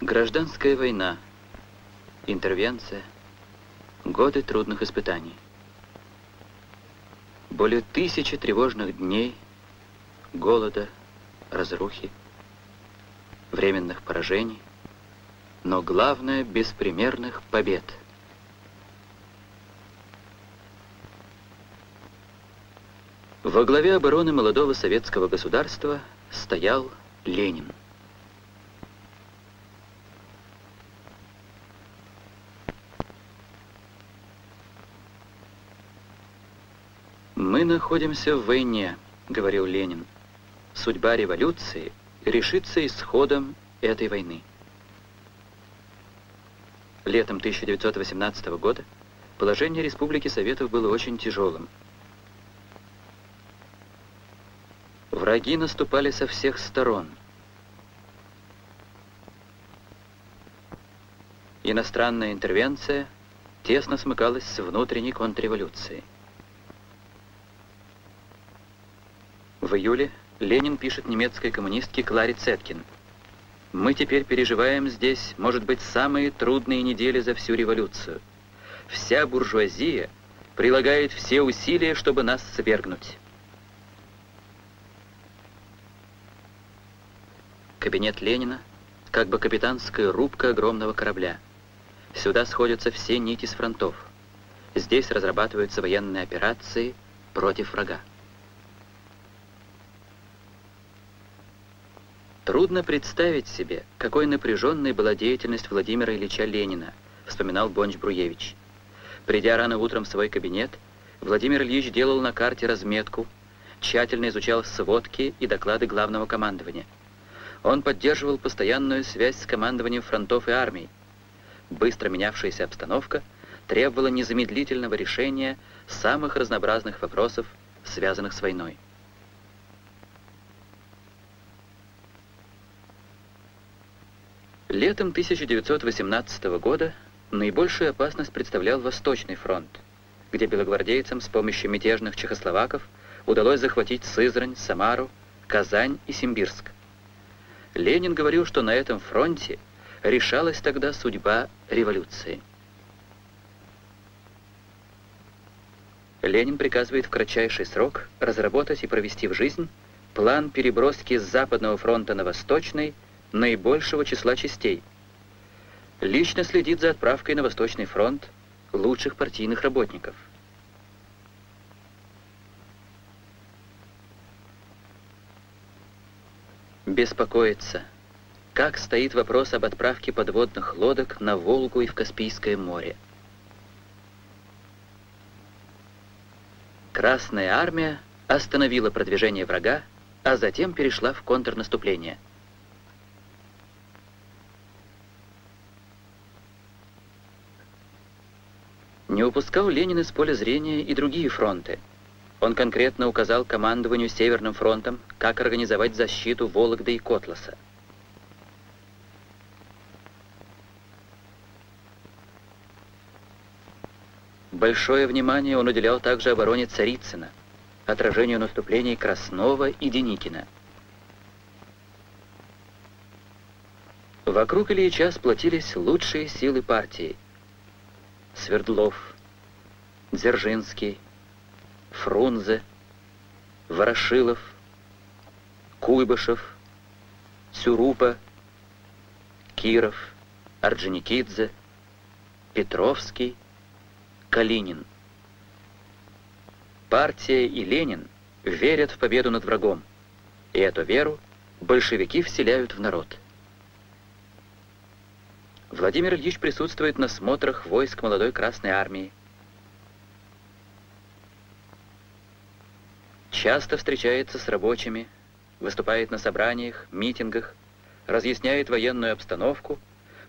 Гражданская война, интервенция, годы трудных испытаний. Более тысячи тревожных дней, голода, разрухи, временных поражений, но главное — беспримерных побед. Во главе обороны молодого советского государства стоял Ленин. «Мы находимся в войне», — говорил Ленин. «Судьба революции решится исходом этой войны». Летом 1918 года положение Республики Советов было очень тяжелым. Враги наступали со всех сторон. Иностранная интервенция тесно смыкалась с внутренней контрреволюцией. В июле Ленин пишет немецкой коммунистке Кларе Цеткин. «Мы теперь переживаем здесь, может быть, самые трудные недели за всю революцию. Вся буржуазия прилагает все усилия, чтобы нас свергнуть». Кабинет Ленина как бы капитанская рубка огромного корабля. Сюда сходятся все нити с фронтов. Здесь разрабатываются военные операции против врага. Трудно представить себе, какой напряженной была деятельность Владимира Ильича Ленина, вспоминал Бонч Бруевич. Придя рано утром в свой кабинет, Владимир Ильич делал на карте разметку, тщательно изучал сводки и доклады главного командования. Он поддерживал постоянную связь с командованием фронтов и армий. Быстро менявшаяся обстановка требовала незамедлительного решения самых разнообразных вопросов, связанных с войной. Летом 1918 года наибольшую опасность представлял Восточный фронт, где белогвардейцам с помощью мятежных чехословаков удалось захватить Сызрань, Самару, Казань и Симбирск. Ленин говорил, что на этом фронте решалась тогда судьба революции. Ленин приказывает в кратчайший срок разработать и провести в жизнь план переброски с Западного фронта на Восточный наибольшего числа частей. Лично следит за отправкой на Восточный фронт лучших партийных работников. Беспокоится, как стоит вопрос об отправке подводных лодок на Волгу и в Каспийское море. Красная армия остановила продвижение врага, а затем перешла в контрнаступление – Не упускал Ленин из поля зрения и другие фронты. Он конкретно указал командованию Северным фронтом, как организовать защиту Вологды и Котласа. Большое внимание он уделял также обороне Царицына, отражению наступлений Краснова и Деникина. Вокруг Ильича сплотились лучшие силы партии – Свердлов, Дзержинский, Фрунзе, Ворошилов, Куйбышев, Сюрупа, Киров, Орджоникидзе, Петровский, Калинин. Партия и Ленин верят в победу над врагом, и эту веру большевики вселяют в народ. Владимир Ильич присутствует на смотрах войск молодой Красной Армии. Часто встречается с рабочими, выступает на собраниях, митингах, разъясняет военную обстановку,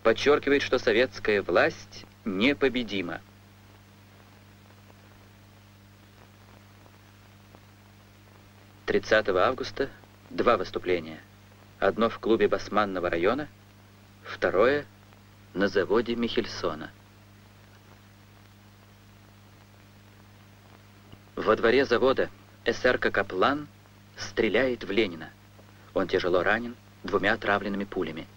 подчеркивает, что советская власть непобедима. Тридцатого августа два выступления. Одно в клубе Басманного района, второе на заводе Михельсона. Во дворе завода эсерка Каплан стреляет в Ленина. Он тяжело ранен двумя отравленными пулями.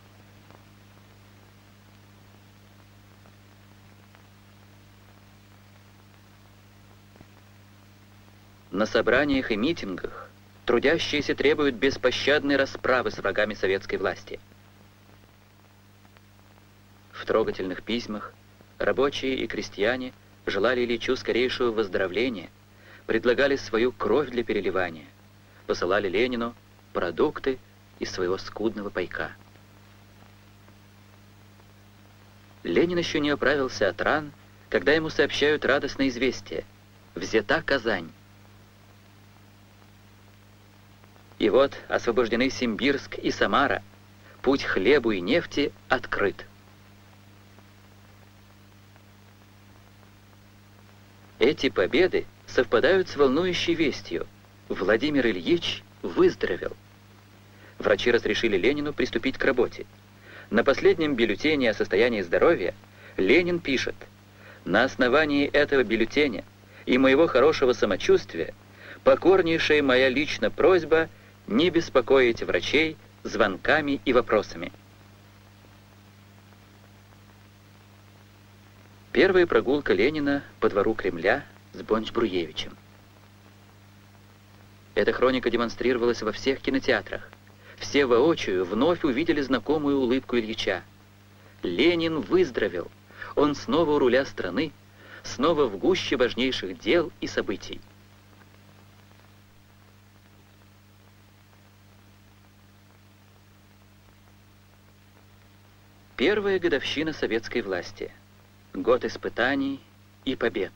На собраниях и митингах трудящиеся требуют беспощадной расправы с врагами советской власти – в трогательных письмах рабочие и крестьяне желали Ильичу скорейшего выздоровления, предлагали свою кровь для переливания, посылали Ленину продукты из своего скудного пайка. Ленин еще не оправился от ран, когда ему сообщают радостное известие. Взята Казань. И вот освобождены Симбирск и Самара. Путь хлебу и нефти открыт. Эти победы совпадают с волнующей вестью. Владимир Ильич выздоровел. Врачи разрешили Ленину приступить к работе. На последнем бюллетене о состоянии здоровья Ленин пишет, «На основании этого бюллетеня и моего хорошего самочувствия покорнейшая моя личная просьба не беспокоить врачей звонками и вопросами». Первая прогулка Ленина по двору Кремля с Бонч-Бруевичем. Эта хроника демонстрировалась во всех кинотеатрах. Все воочию вновь увидели знакомую улыбку Ильича. Ленин выздоровел. Он снова у руля страны, снова в гуще важнейших дел и событий. Первая годовщина советской власти. Год испытаний и побед.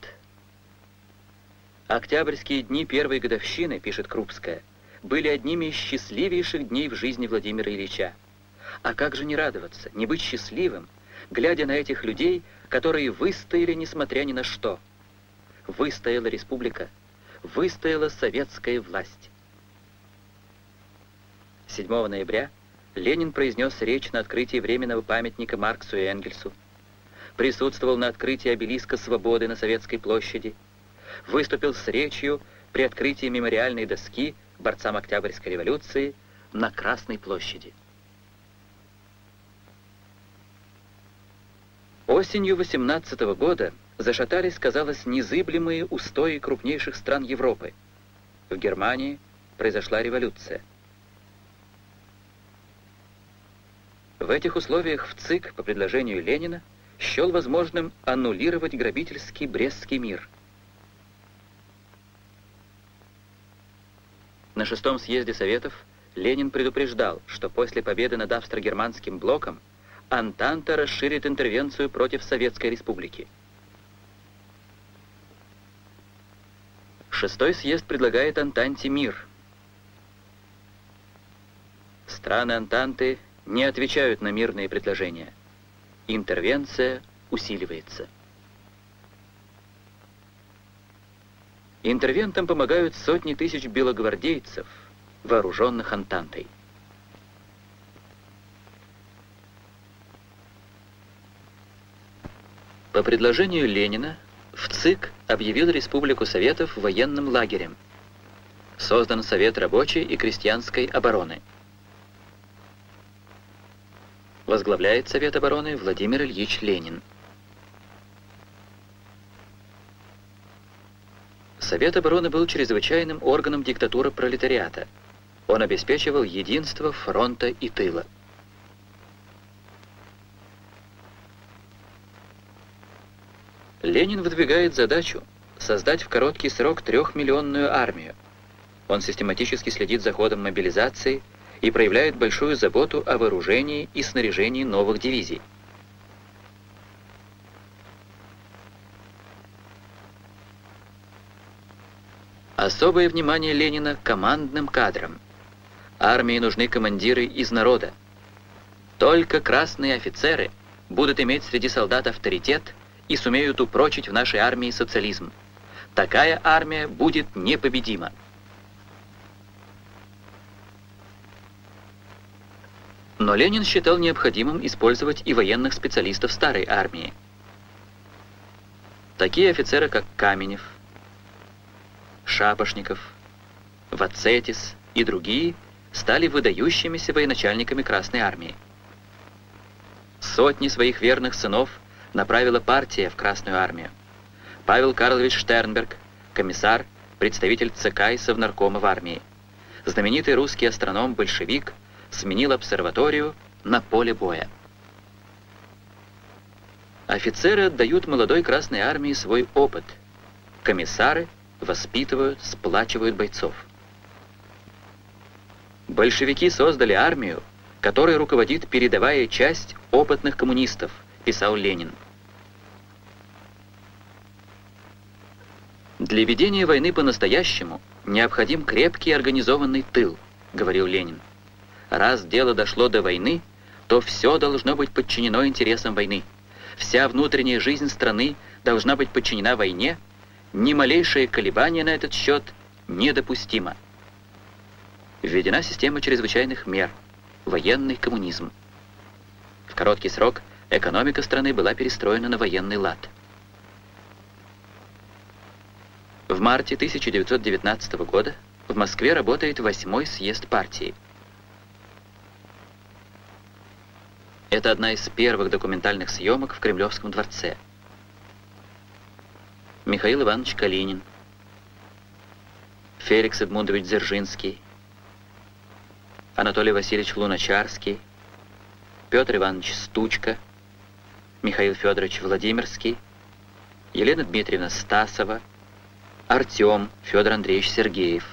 Октябрьские дни первой годовщины, пишет Крупская, были одними из счастливейших дней в жизни Владимира Ильича. А как же не радоваться, не быть счастливым, глядя на этих людей, которые выстояли несмотря ни на что. Выстояла республика, выстояла советская власть. 7 ноября Ленин произнес речь на открытии временного памятника Марксу и Энгельсу, присутствовал на открытии обелиска свободы на Советской площади, выступил с речью при открытии мемориальной доски борцам Октябрьской революции на Красной площади. Осенью 18 -го года зашатались, казалось, незыблемые устои крупнейших стран Европы. В Германии произошла революция. В этих условиях в ЦИК по предложению Ленина счел возможным аннулировать грабительский Брестский мир – На шестом съезде Советов Ленин предупреждал, что после победы над австро-германским блоком Антанта расширит интервенцию против Советской Республики. Шестой съезд предлагает Антанте мир. Страны Антанты не отвечают на мирные предложения. Интервенция усиливается. Интервентам помогают сотни тысяч белогвардейцев, вооруженных Антантой. По предложению Ленина в ЦИК объявил Республику Советов военным лагерем. Создан Совет рабочей и крестьянской обороны. Возглавляет Совет обороны Владимир Ильич Ленин. Совет обороны был чрезвычайным органом диктатуры пролетариата. Он обеспечивал единство фронта и тыла. Ленин выдвигает задачу создать в короткий срок трехмиллионную армию. Он систематически следит за ходом мобилизации и проявляет большую заботу о вооружении и снаряжении новых дивизий. Особое внимание Ленина командным кадрам. Армии нужны командиры из народа. Только красные офицеры будут иметь среди солдат авторитет и сумеют упрочить в нашей армии социализм. Такая армия будет непобедима. Но Ленин считал необходимым использовать и военных специалистов старой армии. Такие офицеры, как Каменев, Шапошников, Вацетис и другие стали выдающимися военачальниками Красной Армии. Сотни своих верных сынов направила партия в Красную Армию. Павел Карлович Штернберг, комиссар, представитель ЦК и Совнаркома в армии. Знаменитый русский астроном-большевик сменил обсерваторию на поле боя. Офицеры отдают молодой Красной Армии свой опыт. Комиссары воспитывают, сплачивают бойцов. Большевики создали армию, которой руководит передовая часть опытных коммунистов, писал Ленин. Для ведения войны по-настоящему необходим крепкий организованный тыл, говорил Ленин. Раз дело дошло до войны, то все должно быть подчинено интересам войны. Вся внутренняя жизнь страны должна быть подчинена войне, ни малейшее колебание на этот счет недопустимо. Введена система чрезвычайных мер, военный коммунизм. В короткий срок экономика страны была перестроена на военный лад. В марте 1919 года в Москве работает восьмой съезд партии. Это одна из первых документальных съемок в Кремлевском дворце. Михаил Иванович Калинин, Феликс Эдмундович Дзержинский, Анатолий Васильевич Луначарский, Петр Иванович Стучка, Михаил Федорович Владимирский, Елена Дмитриевна Стасова, Артем Федор Андреевич Сергеев.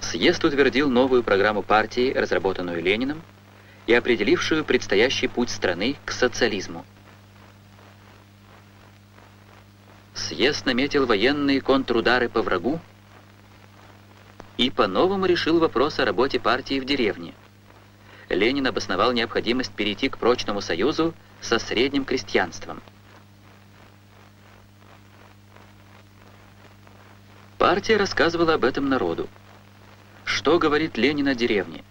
Съезд утвердил новую программу партии, разработанную Лениным, и определившую предстоящий путь страны к социализму. Съезд наметил военные контрудары по врагу и по-новому решил вопрос о работе партии в деревне. Ленин обосновал необходимость перейти к прочному союзу со средним крестьянством – Партия рассказывала об этом народу. Что говорит Ленин о деревне?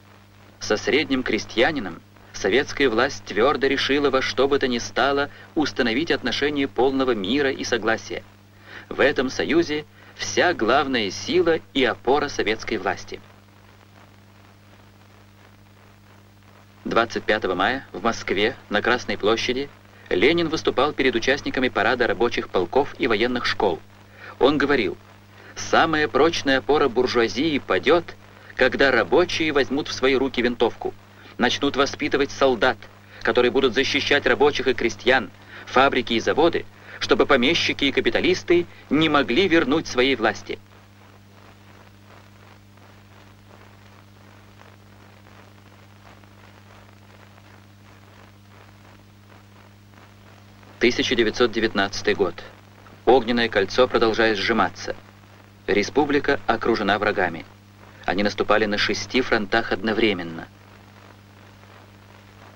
Со средним крестьянином советская власть твердо решила во что бы то ни стало установить отношения полного мира и согласия. В этом союзе вся главная сила и опора советской власти. 25 мая в Москве на Красной площади Ленин выступал перед участниками парада рабочих полков и военных школ. Он говорил – Самая прочная опора буржуазии падет, когда рабочие возьмут в свои руки винтовку, начнут воспитывать солдат, которые будут защищать рабочих и крестьян, фабрики и заводы, чтобы помещики и капиталисты не могли вернуть своей власти. «1919 год. Огненное кольцо продолжает сжиматься. Республика окружена врагами. Они наступали на шести фронтах одновременно.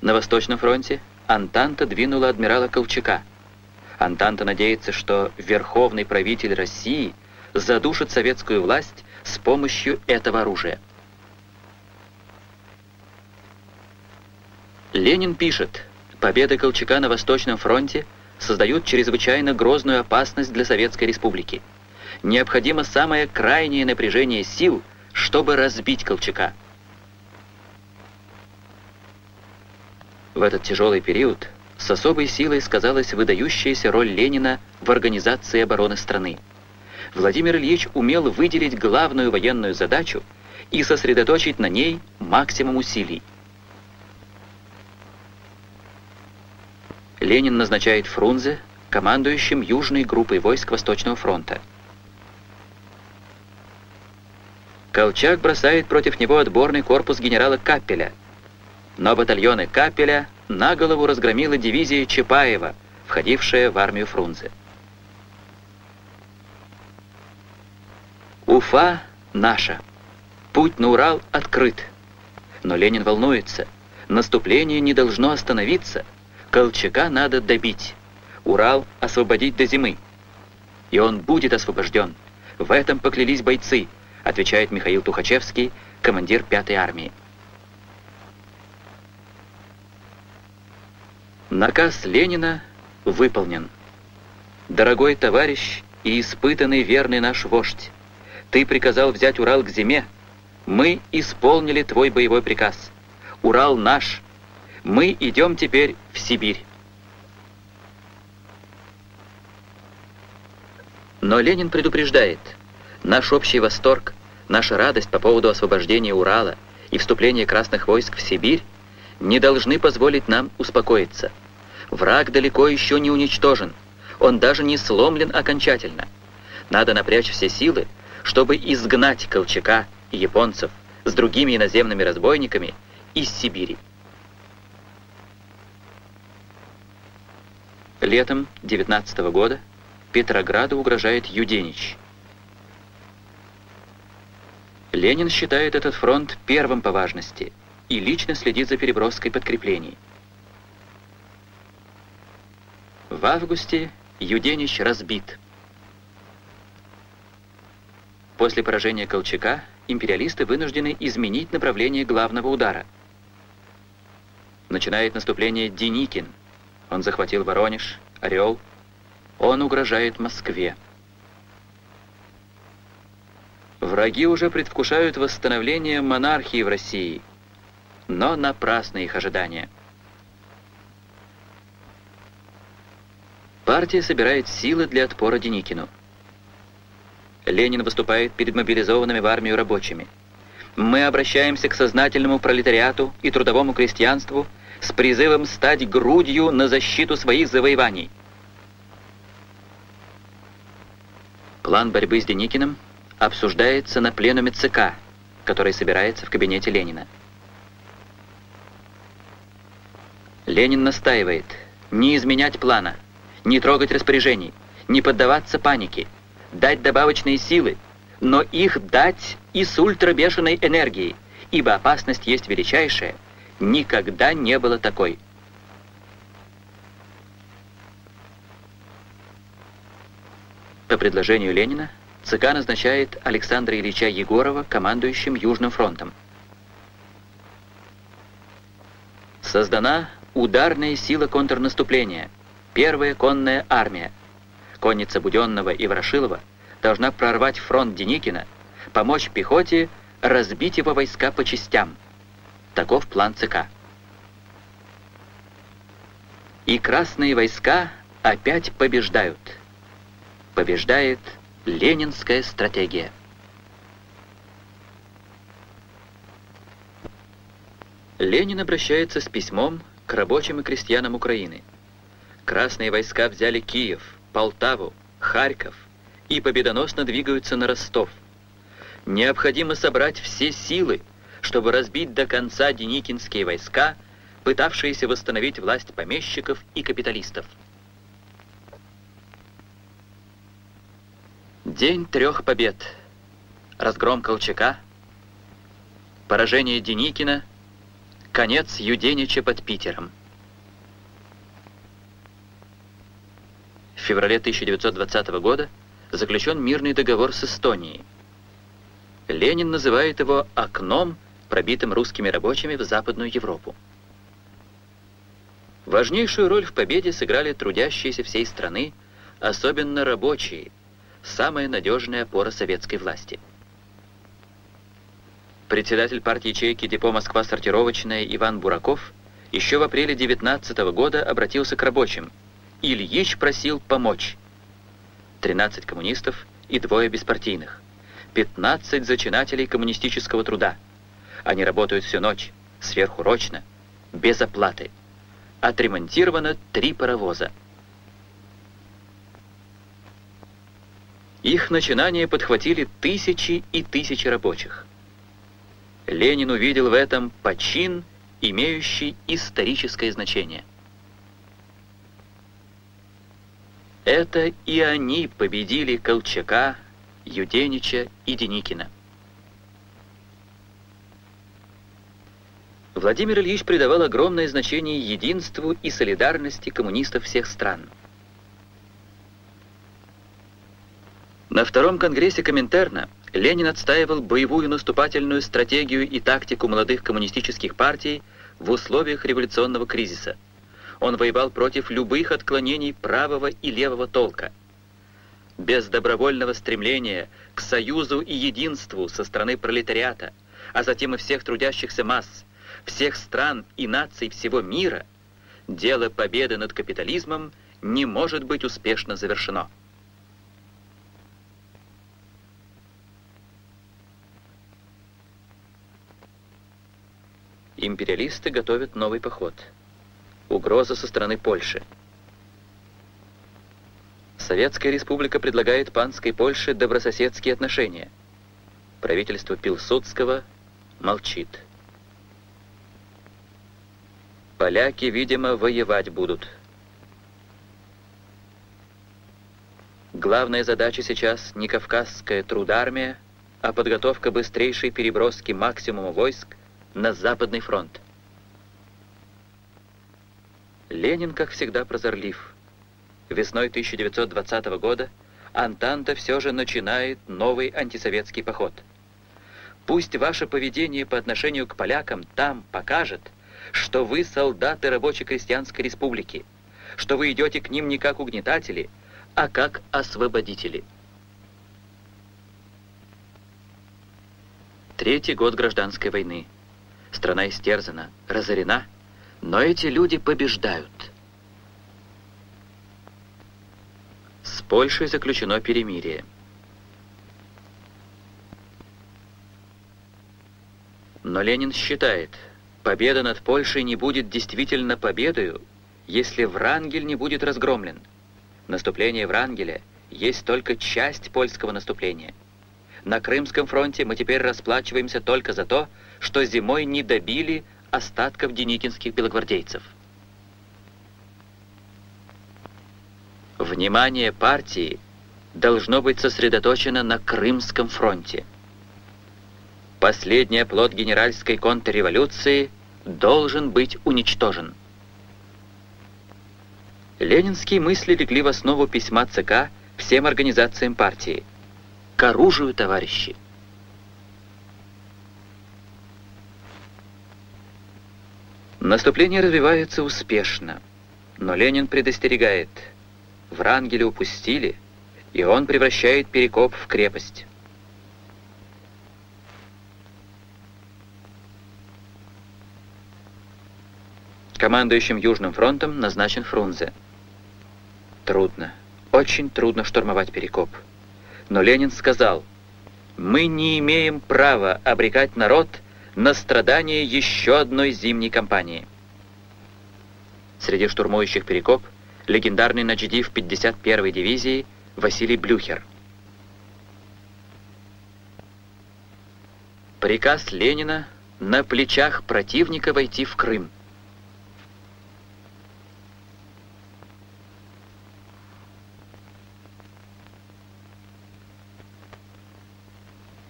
На Восточном фронте Антанта двинула адмирала Колчака. Антанта надеется, что верховный правитель России задушит советскую власть с помощью этого оружия. Ленин пишет, победы Колчака на Восточном фронте создают чрезвычайно грозную опасность для Советской Республики необходимо самое крайнее напряжение сил, чтобы разбить Колчака. В этот тяжелый период с особой силой сказалась выдающаяся роль Ленина в организации обороны страны. Владимир Ильич умел выделить главную военную задачу и сосредоточить на ней максимум усилий. Ленин назначает Фрунзе командующим южной группой войск Восточного фронта. Колчак бросает против него отборный корпус генерала Капеля. Но батальоны Капеля на голову разгромила дивизия Чапаева, входившая в армию Фрунзе. Уфа наша. Путь на Урал открыт. Но Ленин волнуется. Наступление не должно остановиться. Колчака надо добить. Урал освободить до зимы. И он будет освобожден. В этом поклялись бойцы – отвечает Михаил Тухачевский, командир 5-й армии. Наказ Ленина выполнен. Дорогой товарищ и испытанный верный наш вождь, ты приказал взять Урал к зиме. Мы исполнили твой боевой приказ. Урал наш. Мы идем теперь в Сибирь. Но Ленин предупреждает, наш общий восторг, наша радость по поводу освобождения Урала и вступления красных войск в Сибирь не должны позволить нам успокоиться. Враг далеко еще не уничтожен, он даже не сломлен окончательно. Надо напрячь все силы, чтобы изгнать Колчака и японцев с другими иноземными разбойниками из Сибири. Летом 19 -го года Петрограду угрожает Юденич. Ленин считает этот фронт первым по важности и лично следит за переброской подкреплений. В августе Юденич разбит. После поражения Колчака империалисты вынуждены изменить направление главного удара. Начинает наступление Деникин. Он захватил Воронеж, Орел. Он угрожает Москве. Враги уже предвкушают восстановление монархии в России, но напрасны их ожидания. Партия собирает силы для отпора Деникину. Ленин выступает перед мобилизованными в армию рабочими. Мы обращаемся к сознательному пролетариату и трудовому крестьянству с призывом стать грудью на защиту своих завоеваний. План борьбы с Деникиным обсуждается на пленуме ЦК, который собирается в кабинете Ленина. Ленин настаивает не изменять плана, не трогать распоряжений, не поддаваться панике, дать добавочные силы, но их дать и с ультрабешеной энергией, ибо опасность есть величайшая, никогда не было такой. По предложению Ленина ЦК назначает Александра Ильича Егорова командующим Южным фронтом. Создана ударная сила контрнаступления, первая конная армия. Конница Буденного и Ворошилова должна прорвать фронт Деникина, помочь пехоте разбить его войска по частям. Таков план ЦК. И красные войска опять побеждают. Побеждает Ленинская стратегия. Ленин обращается с письмом к рабочим и крестьянам Украины. Красные войска взяли Киев, Полтаву, Харьков и победоносно двигаются на Ростов. Необходимо собрать все силы, чтобы разбить до конца деникинские войска, пытавшиеся восстановить власть помещиков и капиталистов. День трех побед. Разгром Колчака, поражение Деникина, конец Юденича под Питером. В феврале 1920 года заключен мирный договор с Эстонией. Ленин называет его «окном, пробитым русскими рабочими в Западную Европу». Важнейшую роль в победе сыграли трудящиеся всей страны, особенно рабочие – самая надежная опора советской власти. Председатель партии ячейки депо «Москва сортировочная» Иван Бураков еще в апреле 19 года обратился к рабочим. Ильич просил помочь. 13 коммунистов и двое беспартийных. 15 зачинателей коммунистического труда. Они работают всю ночь, сверхурочно, без оплаты. Отремонтировано три паровоза. Их начинания подхватили тысячи и тысячи рабочих. Ленин увидел в этом почин, имеющий историческое значение. Это и они победили Колчака, Юденича и Деникина. Владимир Ильич придавал огромное значение единству и солидарности коммунистов всех стран – На втором конгрессе Коминтерна Ленин отстаивал боевую наступательную стратегию и тактику молодых коммунистических партий в условиях революционного кризиса. Он воевал против любых отклонений правого и левого толка. Без добровольного стремления к союзу и единству со стороны пролетариата, а затем и всех трудящихся масс, всех стран и наций всего мира, дело победы над капитализмом не может быть успешно завершено. Империалисты готовят новый поход. Угроза со стороны Польши. Советская республика предлагает панской Польше добрососедские отношения. Правительство Пилсудского молчит. Поляки, видимо, воевать будут. Главная задача сейчас не кавказская трудармия, а подготовка быстрейшей переброски максимума войск на Западный фронт. Ленин, как всегда, прозорлив. Весной 1920 года Антанта все же начинает новый антисоветский поход. Пусть ваше поведение по отношению к полякам там покажет, что вы солдаты рабоче-крестьянской республики, что вы идете к ним не как угнетатели, а как освободители. Третий год гражданской войны. Страна истерзана, разорена, но эти люди побеждают. С Польшей заключено перемирие. Но Ленин считает, победа над Польшей не будет действительно победою, если Врангель не будет разгромлен. Наступление Врангеля есть только часть польского наступления. На Крымском фронте мы теперь расплачиваемся только за то, что зимой не добили остатков деникинских белогвардейцев. Внимание партии должно быть сосредоточено на Крымском фронте. Последний оплот генеральской контрреволюции должен быть уничтожен. Ленинские мысли легли в основу письма ЦК всем организациям партии. К оружию, товарищи! Наступление развивается успешно, но Ленин предостерегает. Врангеля упустили, и он превращает Перекоп в крепость. Командующим Южным фронтом назначен Фрунзе. Трудно, очень трудно штурмовать Перекоп. Но Ленин сказал, мы не имеем права обрекать народ на страдания еще одной зимней кампании. Среди штурмующих Перекоп легендарный начдив 51-й дивизии Василий Блюхер. Приказ Ленина на плечах противника войти в Крым.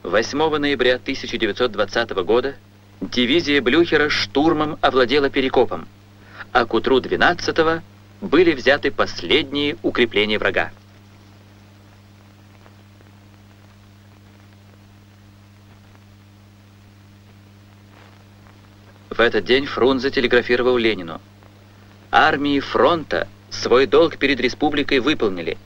8 ноября 1920 года дивизия Блюхера штурмом овладела Перекопом, а к утру 12 были взяты последние укрепления врага. В этот день Фрунзе телеграфировал Ленину. Армии фронта свой долг перед республикой выполнили.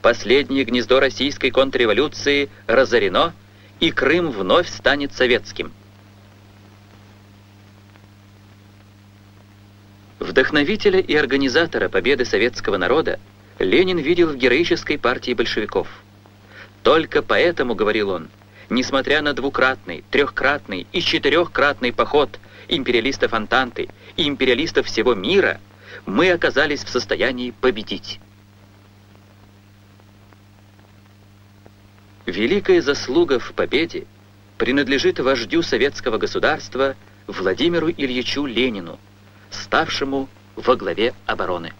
Последнее гнездо российской контрреволюции разорено – и Крым вновь станет советским. Вдохновителя и организатора победы советского народа Ленин видел в героической партии большевиков. Только поэтому, говорил он, несмотря на двукратный, трехкратный и четырехкратный поход империалистов Антанты и империалистов всего мира, мы оказались в состоянии победить. Великая заслуга в победе принадлежит вождю советского государства Владимиру Ильичу Ленину, ставшему во главе обороны.